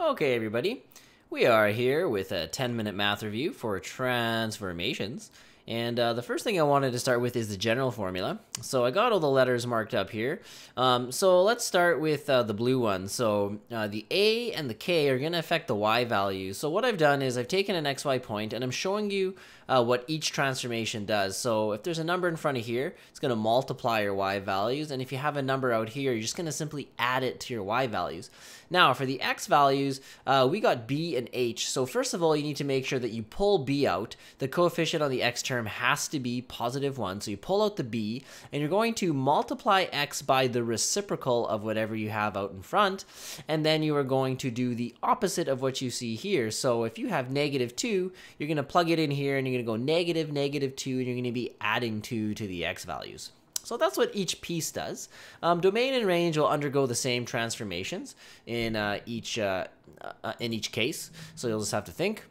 Okay, everybody. We are here with a 10 minute math review for transformations. And uh, the first thing I wanted to start with is the general formula. So I got all the letters marked up here. Um, so let's start with uh, the blue one. So uh, the A and the K are going to affect the Y values. So what I've done is I've taken an XY point and I'm showing you uh, what each transformation does. So if there's a number in front of here, it's going to multiply your Y values. And if you have a number out here, you're just going to simply add it to your Y values. Now for the X values, uh, we got B and H. So first of all, you need to make sure that you pull B out. The coefficient on the X term has to be positive 1. So you pull out the b, and you're going to multiply x by the reciprocal of whatever you have out in front, and then you are going to do the opposite of what you see here. So if you have negative 2, you're going to plug it in here, and you're going to go negative, negative 2, and you're going to be adding 2 to the x values. So that's what each piece does. Um, domain and range will undergo the same transformations in uh, each uh, uh, in each case. So you'll just have to think.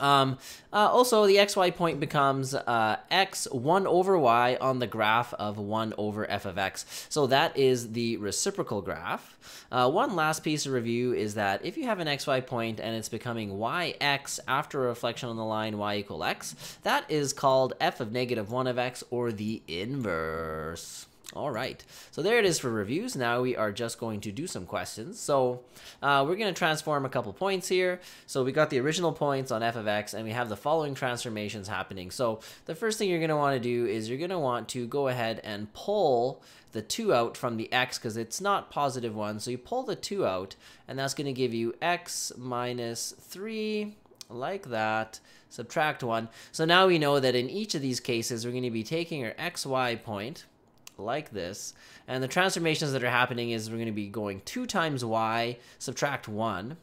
Um, uh, also, the xy point becomes uh, x 1 over y on the graph of 1 over f of x. So that is the reciprocal graph. Uh, one last piece of review is that if you have an xy point and it's becoming yx after a reflection on the line y equal x, that is called f of negative 1 of x or the inverse. All right, so there it is for reviews. Now we are just going to do some questions. So uh, we're going to transform a couple points here. So we got the original points on f of x, and we have the following transformations happening. So the first thing you're going to want to do is you're going to want to go ahead and pull the 2 out from the x because it's not positive 1. So you pull the 2 out, and that's going to give you x minus 3 like that subtract 1. So now we know that in each of these cases, we're going to be taking our xy point, like this. And the transformations that are happening is we're going to be going 2 times y, subtract 1.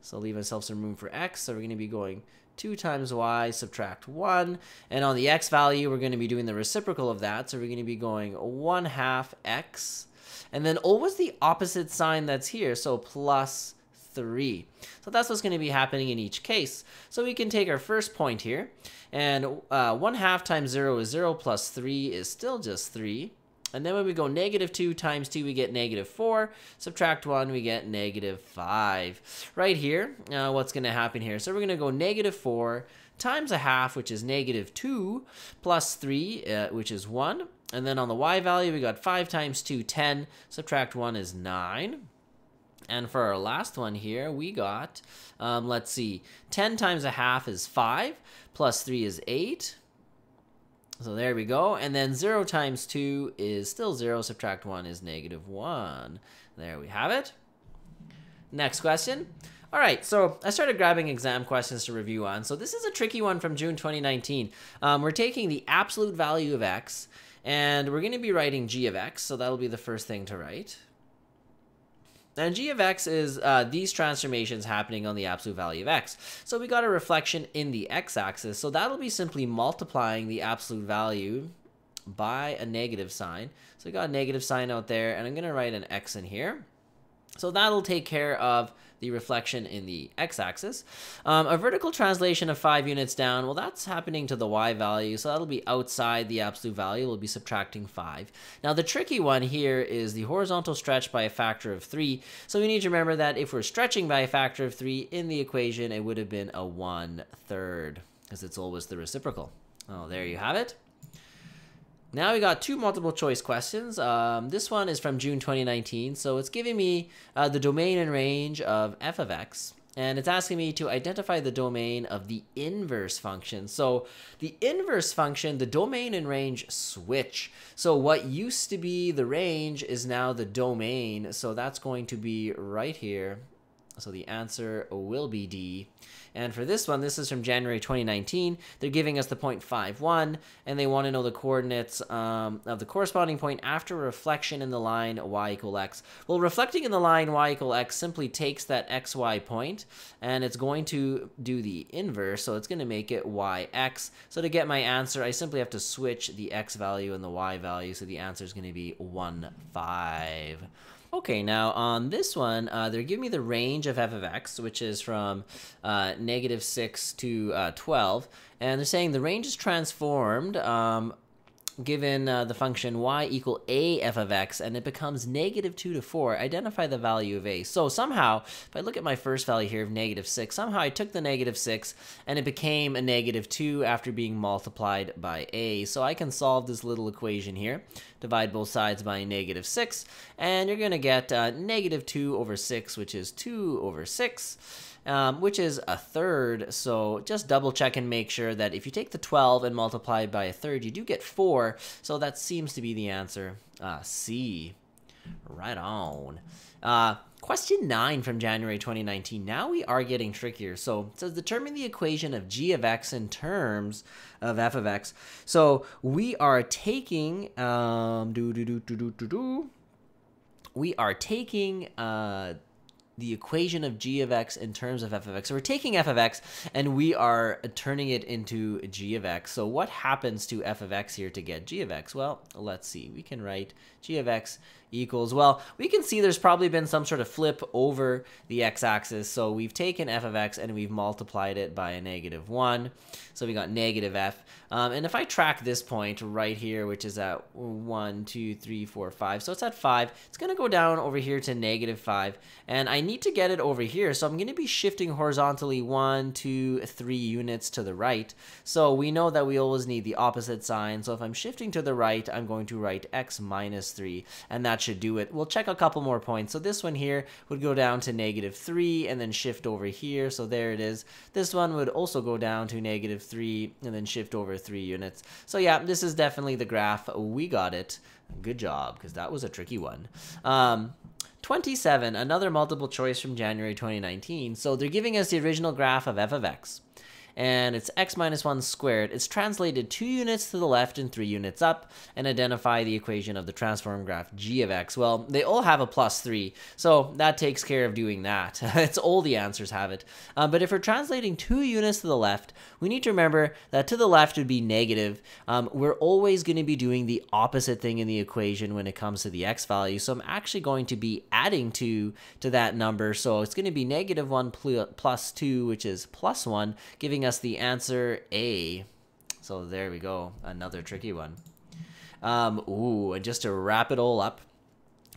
So leave myself some room for x. So we're going to be going 2 times y, subtract 1. And on the x value, we're going to be doing the reciprocal of that. So we're going to be going 1 half x. And then always the opposite sign that's here. So plus 3. So that's what's going to be happening in each case. So we can take our first point here, and uh, 1 half times 0 is 0 plus 3 is still just 3. And then when we go negative 2 times 2, we get negative 4. Subtract 1, we get negative 5. Right here, uh, what's going to happen here? So we're going to go negative 4 times a half, which is negative 2, plus 3, uh, which is 1. And then on the y value, we got 5 times 2, 10. Subtract 1 is 9. And for our last one here, we got, um, let's see, 10 times a half is 5, plus 3 is 8. So there we go. And then 0 times 2 is still 0. Subtract 1 is negative 1. There we have it. Next question. All right, so I started grabbing exam questions to review on. So this is a tricky one from June 2019. Um, we're taking the absolute value of x, and we're going to be writing g of x. So that'll be the first thing to write. And g of x is uh, these transformations happening on the absolute value of x. So we got a reflection in the x-axis. So that'll be simply multiplying the absolute value by a negative sign. So we got a negative sign out there, and I'm going to write an x in here. So that'll take care of the reflection in the x-axis. Um, a vertical translation of 5 units down, well, that's happening to the y value, so that'll be outside the absolute value. We'll be subtracting 5. Now, the tricky one here is the horizontal stretch by a factor of 3. So we need to remember that if we're stretching by a factor of 3 in the equation, it would have been a 1 third, because it's always the reciprocal. Oh, there you have it. Now we got two multiple choice questions. Um, this one is from June 2019, so it's giving me uh, the domain and range of f of x, and it's asking me to identify the domain of the inverse function. So the inverse function, the domain and range switch. So what used to be the range is now the domain, so that's going to be right here. So the answer will be D. And for this one, this is from January 2019. They're giving us the point 51, and they want to know the coordinates um, of the corresponding point after reflection in the line y equal x. Well, reflecting in the line y equal x simply takes that xy point, and it's going to do the inverse, so it's going to make it yx. So to get my answer, I simply have to switch the x value and the y value, so the answer is going to be 1, 5. Okay, now on this one, uh, they're giving me the range of f of x, which is from uh, negative 6 to uh, 12. And they're saying the range is transformed um, given uh, the function y equal a f of x and it becomes negative 2 to 4, identify the value of a. So somehow, if I look at my first value here of negative 6, somehow I took the negative 6 and it became a negative 2 after being multiplied by a. So I can solve this little equation here, divide both sides by negative 6, and you're going to get uh, negative 2 over 6, which is 2 over 6 um, which is a third. So just double check and make sure that if you take the 12 and multiply by a third, you do get 4. So that seems to be the answer. Uh, C. Right on. Uh, question 9 from January 2019. Now we are getting trickier. So it says determine the equation of g of x in terms of f of x. So we are taking... Um, do, do, do, do, do, do, do. We are taking... Uh, the equation of g of x in terms of f of x. So we're taking f of x and we are turning it into g of x. So what happens to f of x here to get g of x? Well, let's see. We can write g of x equals, well, we can see there's probably been some sort of flip over the x-axis. So we've taken f of x and we've multiplied it by a negative 1. So we got negative f. Um, and if I track this point right here, which is at 1, 2, 3, 4, 5, so it's at 5, it's going to go down over here to negative 5. And I need to get it over here, so I'm going to be shifting horizontally 1, 2, 3 units to the right. So we know that we always need the opposite sign. So if I'm shifting to the right, I'm going to write x minus 3, and that should do it. We'll check a couple more points. So this one here would go down to negative 3 and then shift over here. So there it is. This one would also go down to negative 3 and then shift over 3 units. So yeah, this is definitely the graph. We got it. Good job, because that was a tricky one. Um, 27, another multiple choice from January 2019. So they're giving us the original graph of f of x and it's x minus 1 squared. It's translated 2 units to the left and 3 units up, and identify the equation of the transform graph g of x. Well, they all have a plus 3, so that takes care of doing that. it's all the answers have it. Uh, but if we're translating 2 units to the left, we need to remember that to the left would be negative. Um, we're always going to be doing the opposite thing in the equation when it comes to the x value, so I'm actually going to be adding 2 to that number, so it's going to be negative 1 plus 2, which is plus 1, giving giving us the answer A. So there we go, another tricky one. Um, ooh, and just to wrap it all up,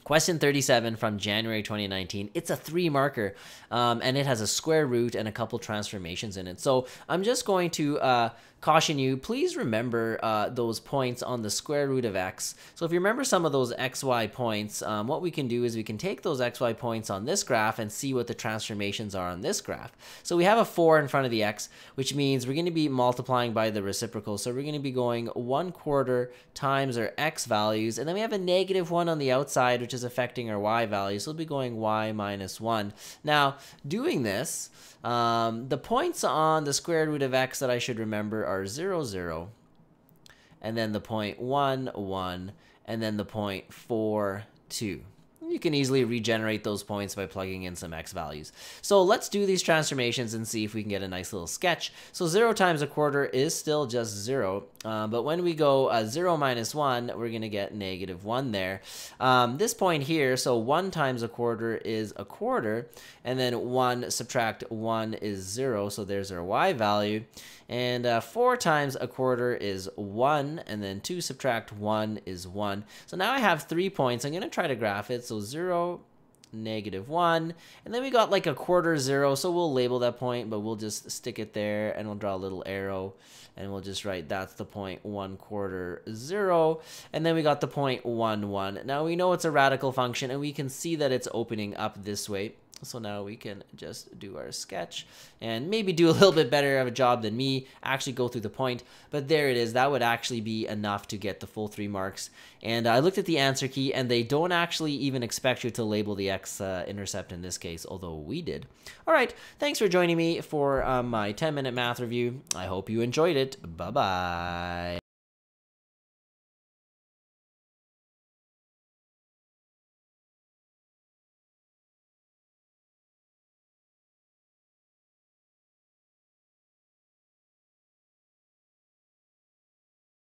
Question 37 from January 2019. It's a three marker um, and it has a square root and a couple transformations in it. So I'm just going to uh, caution you, please remember uh, those points on the square root of x. So if you remember some of those xy points, um, what we can do is we can take those xy points on this graph and see what the transformations are on this graph. So we have a 4 in front of the x, which means we're going to be multiplying by the reciprocal. So we're going to be going 1 quarter times our x values, and then we have a negative 1 on the outside, which is affecting our y values. So we'll be going y minus 1. Now, doing this, um, the points on the square root of x that I should remember are 0, 0, and then the point 1, 1, and then the point 4, 2 you can easily regenerate those points by plugging in some x values. So let's do these transformations and see if we can get a nice little sketch. So 0 times a quarter is still just 0, uh, but when we go uh, 0 minus 1, we're going to get negative 1 there. Um, this point here, so 1 times a quarter is a quarter, and then 1 subtract 1 is 0, so there's our y value. And uh, 4 times a quarter is 1, and then 2 subtract 1 is 1. So now I have 3 points. I'm going to try to graph it. So 0, negative 1. And then we got like a quarter 0, so we'll label that point, but we'll just stick it there, and we'll draw a little arrow, and we'll just write that's the point 1 quarter 0. And then we got the point 1, 1. Now we know it's a radical function, and we can see that it's opening up this way. So now we can just do our sketch and maybe do a little bit better of a job than me, actually go through the point. But there it is. That would actually be enough to get the full three marks. And I looked at the answer key and they don't actually even expect you to label the x-intercept uh, in this case, although we did. All right, thanks for joining me for um, my 10-minute math review. I hope you enjoyed it. Bye-bye.